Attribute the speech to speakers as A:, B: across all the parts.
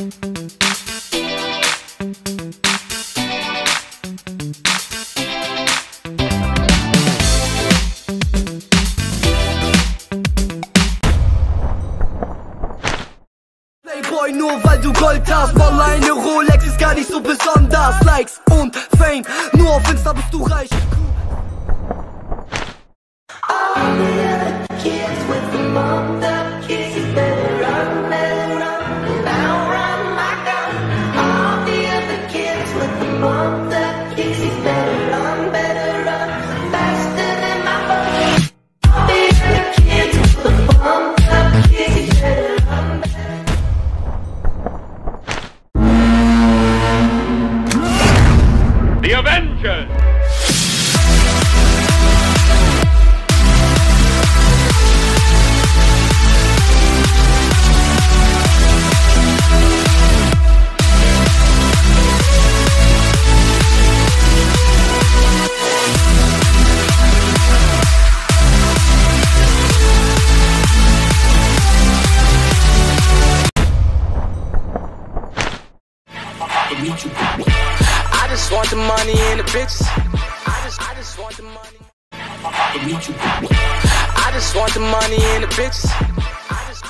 A: Playboy, nur weil du Gold hast. Wallah, eine Rolex ist gar nicht so besonders. Likes und Fame, nur auf Insta bist du reich
B: The
C: Avengers!
D: I just want the money and the bitches. I just, I just want the money. I just want the money and the bitches. I just,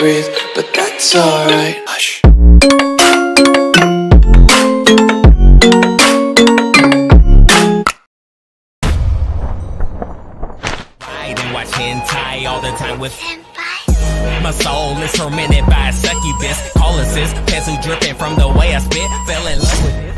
E: breathe, but that's alright. Hush.
F: ride and watch hentai all the time with my soul is tormented by a succubus. Call assist, pencil dripping from the way I spit. Fell in love with this.